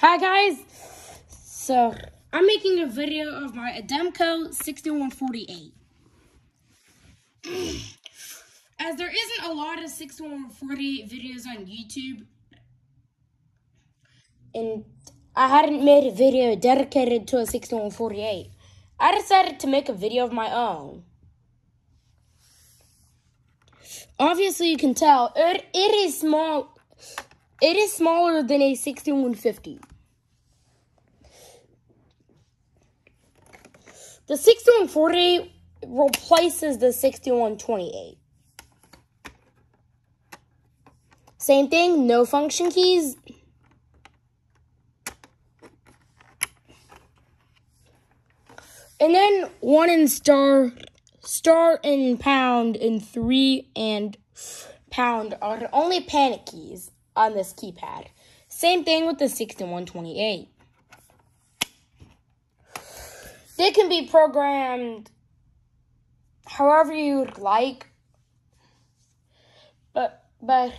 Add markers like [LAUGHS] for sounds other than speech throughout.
Hi guys. So I'm making a video of my Ademco 6148. As there isn't a lot of 6148 videos on YouTube, and I hadn't made a video dedicated to a 6148, I decided to make a video of my own. Obviously, you can tell it, it is small. It is smaller than a 6150. The 6140 replaces the 6128. Same thing, no function keys. And then one in star, star and pound and three and pound are only panic keys on this keypad. Same thing with the 6128. They can be programmed however you'd like. But but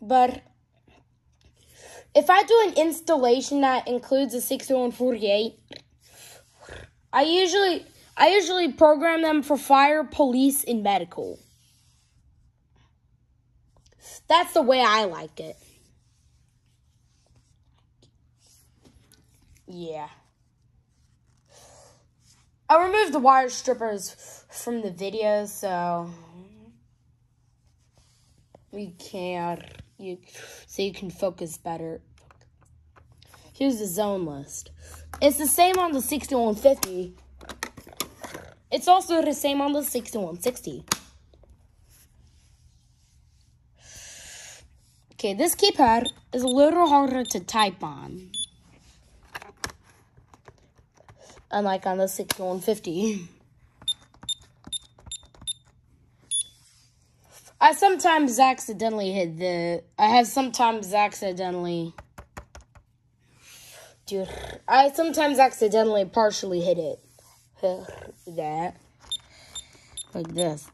but if I do an installation that includes a 6148, I usually I usually program them for fire, police, and medical. That's the way I like it. Yeah. I removed the wire strippers from the video, so we can you so you can focus better. Here's the zone list. It's the same on the 6150. It's also the same on the 6160. Okay, this keypad is a little harder to type on. Unlike on the 6150. I sometimes accidentally hit the. I have sometimes accidentally. Dude, I sometimes accidentally partially hit it. [LAUGHS] that. Like this.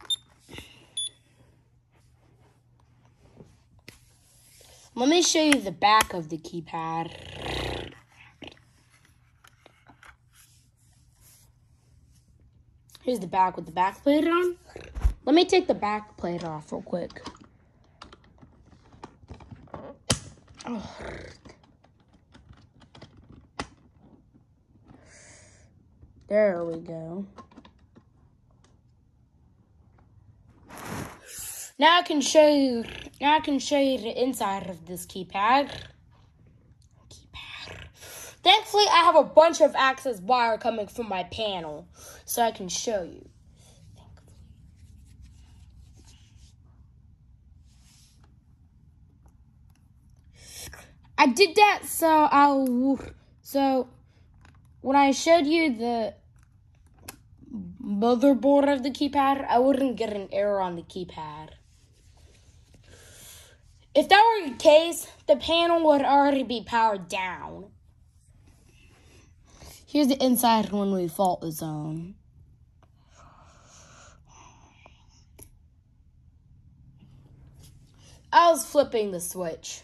Let me show you the back of the keypad. Here's the back with the back plate on. Let me take the back plate off real quick. Oh. There we go. Now I can show you now I can show you the inside of this keypad. Keypad. Thankfully I have a bunch of access wire coming from my panel so I can show you. I did that so I'll so when I showed you the motherboard of the keypad, I wouldn't get an error on the keypad. If that were the case, the panel would already be powered down. Here's the inside when we fault the zone. I was flipping the switch.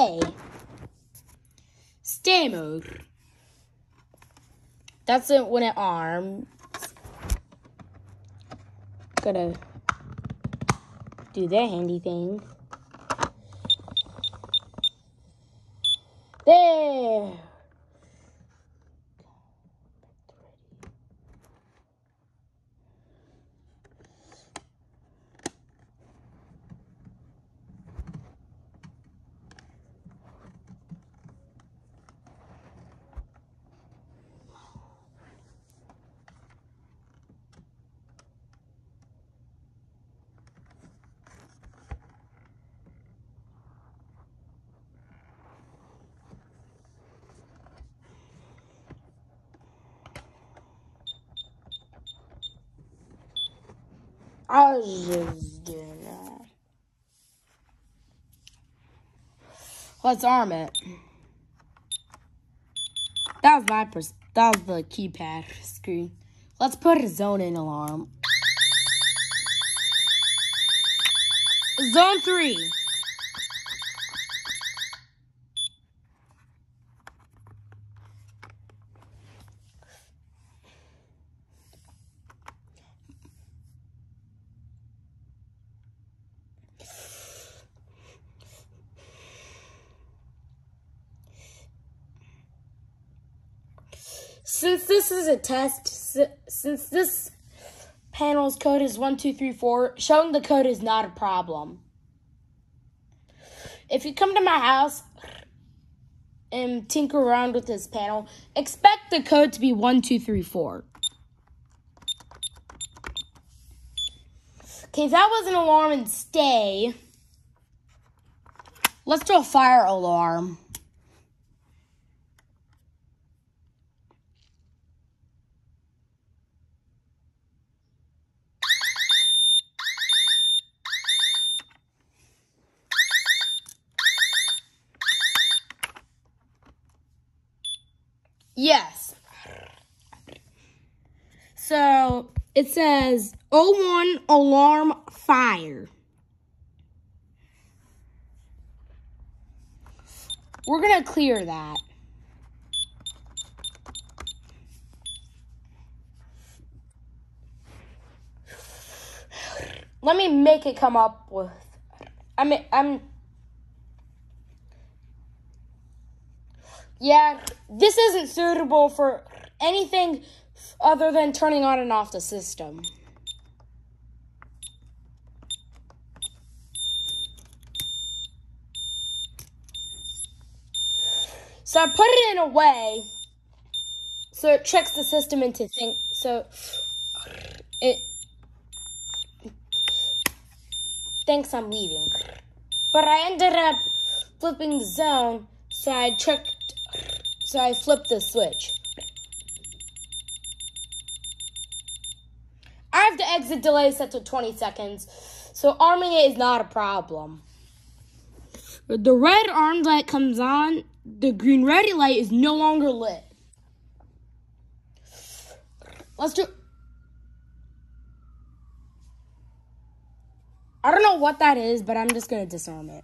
Stay. Stay mode. That's it when it arms. Gotta do their handy thing. There. Argentina. Let's arm it. That was my pers that was the keypad screen. Let's put a zone in alarm. Zone three. Since this is a test, since this panel's code is 1234, showing the code is not a problem. If you come to my house and tinker around with this panel, expect the code to be 1234. Okay, that was an alarm and stay. Let's do a fire alarm. Yes. So it says 01 alarm fire. We're going to clear that. Let me make it come up with I mean I'm Yeah, this isn't suitable for anything other than turning on and off the system. So I put it in a way so it tricks the system into think so it thinks I'm leaving. But I ended up flipping the zone, so I tricked so I flipped the switch. I have the exit delay set to 20 seconds, so arming it is not a problem. The red armed light comes on, the green ready light is no longer lit. Let's do. I don't know what that is, but I'm just gonna disarm it.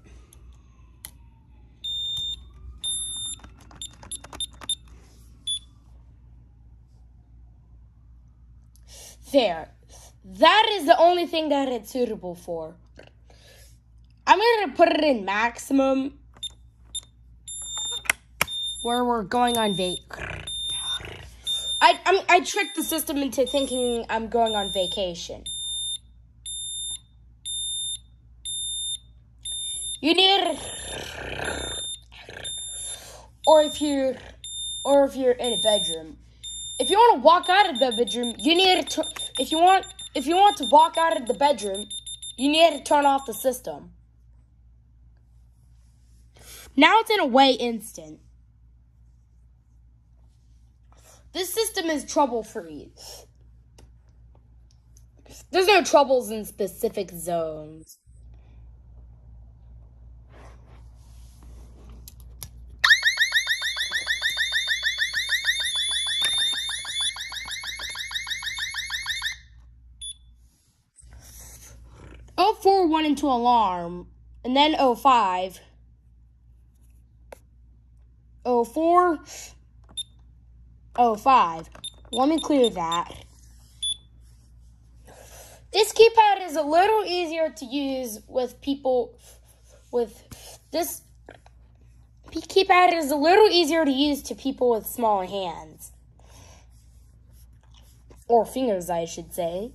There. That is the only thing that it's suitable for. I'm going to put it in maximum where we're going on vac. I I tricked the system into thinking I'm going on vacation. You need, or if you, or if you're in a bedroom, if you want to walk out of the bedroom, you need to. If you want, if you want to walk out of the bedroom, you need to turn off the system. Now it's in a way instant. This system is trouble free. There's no troubles in specific zones. Oh four went into alarm, and then 05. 04, 05. Let me clear that. This keypad is a little easier to use with people with this keypad is a little easier to use to people with smaller hands. Or fingers, I should say.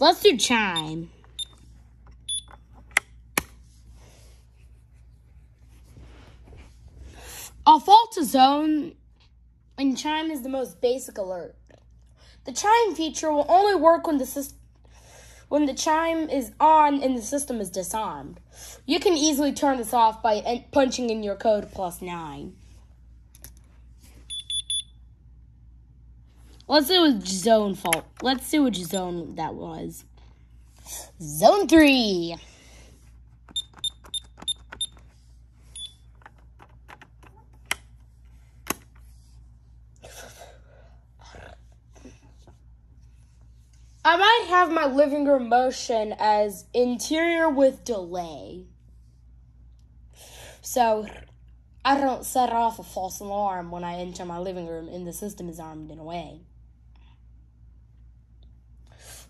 Let's do chime. A fault zone and chime is the most basic alert. The chime feature will only work when the system when the chime is on and the system is disarmed. You can easily turn this off by punching in your code plus 9. Let's see which zone fault. Let's see which zone that was. Zone three. I might have my living room motion as interior with delay. So I don't set off a false alarm when I enter my living room and the system is armed in a way.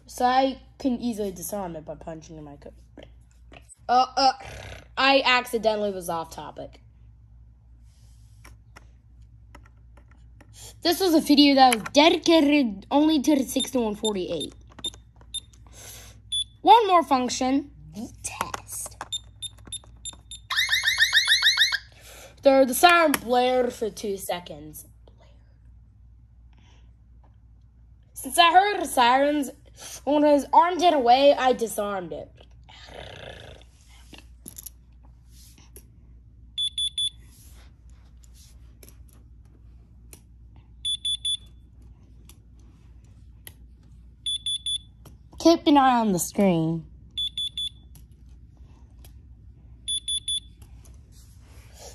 So I can easily disarm it by punching in my code. Uh, uh, I accidentally was off topic. This was a video that was dedicated only to the 6148. One more function, the test. The siren blared for two seconds. Since I heard sirens, when his arm did away, I disarmed it. Keep an eye on the screen.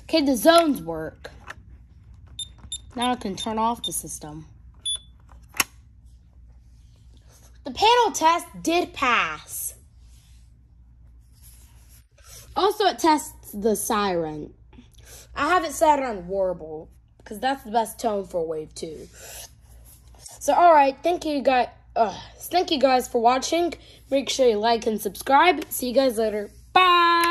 Okay, the zones work. Now I can turn off the system. The panel test did pass. Also, it tests the siren. I have it set on warble because that's the best tone for wave two. So, all right, thank you guys. Uh, thank you guys for watching. Make sure you like and subscribe. See you guys later. Bye.